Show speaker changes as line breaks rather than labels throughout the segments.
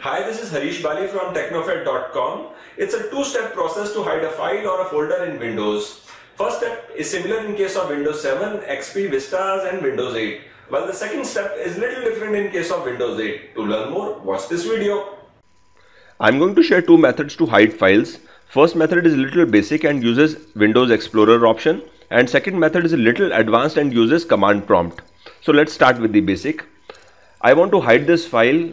Hi, this is Harish Bali from Technofare.com. It's a two-step process to hide a file or a folder in Windows. First step is similar in case of Windows 7, XP, Vistas and Windows 8. While the second step is little different in case of Windows 8. To learn more, watch this video.
I'm going to share two methods to hide files. First method is a little basic and uses Windows Explorer option and second method is a little advanced and uses command prompt. So let's start with the basic. I want to hide this file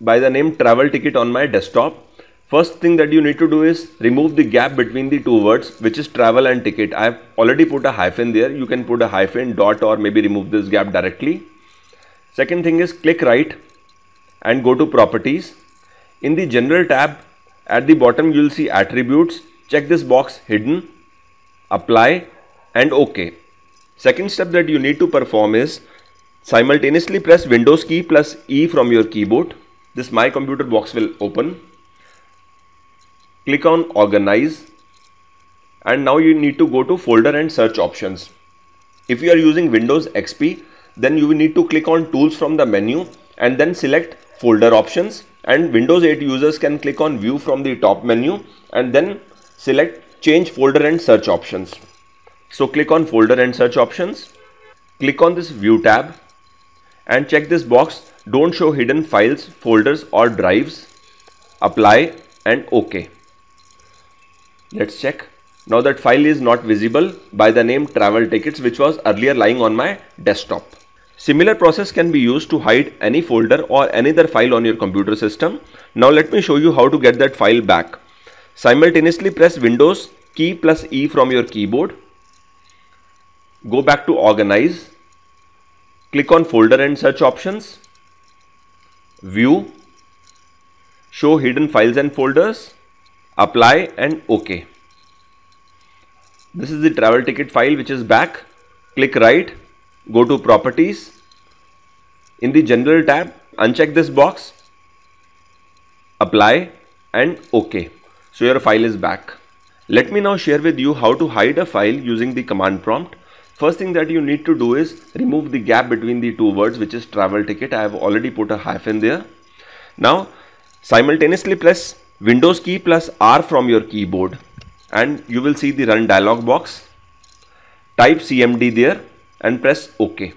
by the name travel ticket on my desktop. First thing that you need to do is remove the gap between the two words which is travel and ticket. I have already put a hyphen there. You can put a hyphen, dot or maybe remove this gap directly. Second thing is click right and go to properties. In the general tab at the bottom you will see attributes. Check this box hidden, apply and OK. Second step that you need to perform is simultaneously press Windows key plus E from your keyboard. This My Computer box will open. Click on Organize and now you need to go to Folder and Search options. If you are using Windows XP then you will need to click on Tools from the menu and then select Folder options and Windows 8 users can click on View from the top menu and then select Change Folder and Search options. So click on folder and search options. Click on this view tab and check this box don't show hidden files, folders or drives. Apply and OK. Let's check. Now that file is not visible by the name travel tickets which was earlier lying on my desktop. Similar process can be used to hide any folder or any other file on your computer system. Now let me show you how to get that file back. Simultaneously press Windows key plus E from your keyboard go back to organize click on folder and search options view show hidden files and folders apply and ok this is the travel ticket file which is back. Click right go to properties. In the general tab uncheck this box apply and ok so your file is back. Let me now share with you how to hide a file using the command prompt First thing that you need to do is remove the gap between the two words which is travel ticket. I have already put a hyphen there. Now simultaneously press Windows key plus R from your keyboard and you will see the run dialog box. Type CMD there and press OK.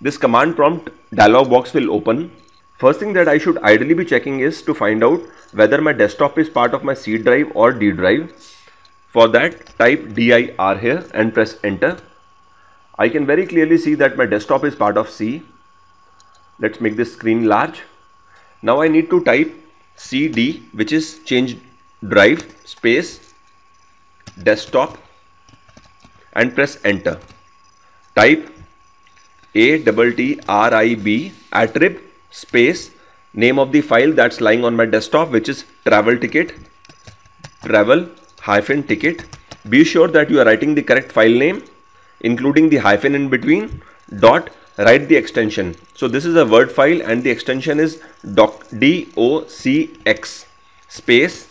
This command prompt dialog box will open. First thing that I should ideally be checking is to find out whether my desktop is part of my C drive or D drive for that type dir here and press enter. I can very clearly see that my desktop is part of C. Let's make this screen large. Now I need to type cd which is change drive space desktop and press enter. Type a double t r i b attrib space name of the file that's lying on my desktop which is travel ticket travel hyphen ticket. Be sure that you are writing the correct file name including the hyphen in between dot write the extension. So this is a word file and the extension is doc, docx space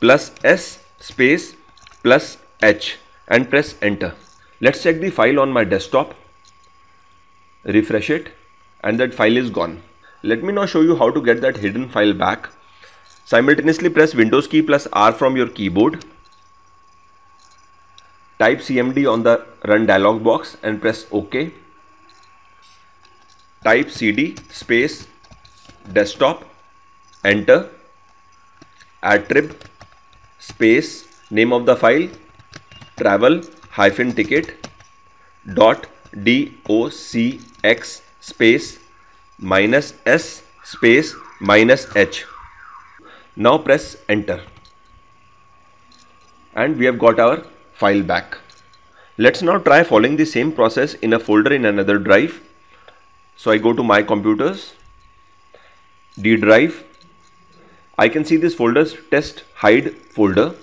plus s space plus h and press enter. Let's check the file on my desktop. Refresh it and that file is gone. Let me now show you how to get that hidden file back. Simultaneously press Windows key plus R from your keyboard Type CMD on the run dialog box and press OK. Type CD space desktop, enter, attrib space name of the file travel hyphen ticket dot docx space minus s space minus h. Now press enter and we have got our file back. Let's now try following the same process in a folder in another drive. So I go to my computers, D drive. I can see this folder's test hide folder.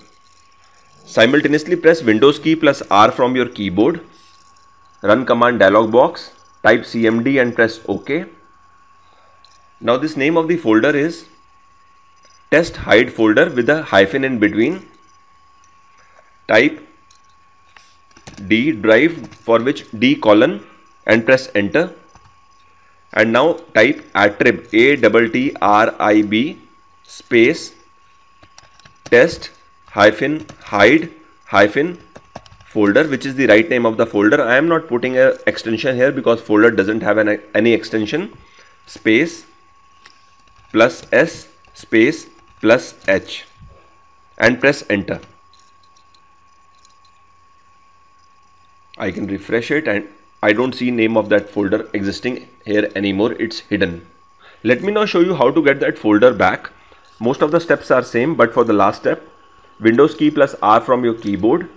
Simultaneously press Windows key plus R from your keyboard. Run command dialog box. Type CMD and press OK. Now this name of the folder is test hide folder with a hyphen in between. Type D drive for which D colon and press enter. and now type attrib a double t r i b space test hyphen hide hyphen folder which is the right name of the folder. I am not putting a extension here because folder doesn't have an, any extension. Space plus s space plus h and press enter I can refresh it and I don't see name of that folder existing here anymore. It's hidden. Let me now show you how to get that folder back. Most of the steps are same but for the last step windows key plus R from your keyboard.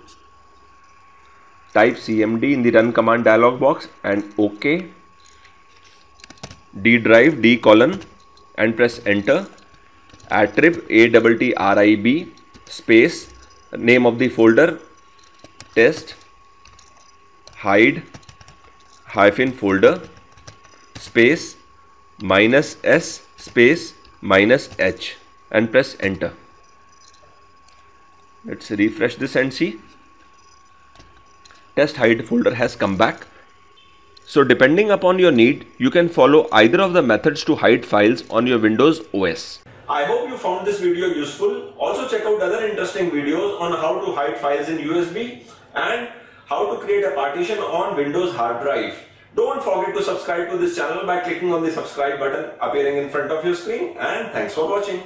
Type cmd in the run command dialog box and ok. D drive d colon and press enter. Attrib a double t r i b space name of the folder test hide hyphen folder space minus s space minus h and press enter. Let's refresh this and see. Test hide folder has come back. So depending upon your need you can follow either of the methods to hide files on your windows os
I hope you found this video useful. Also check out other interesting videos on how to hide files in USB and how to create a partition on Windows hard drive. Don't forget to subscribe to this channel by clicking on the subscribe button appearing in front of your screen and thanks for watching.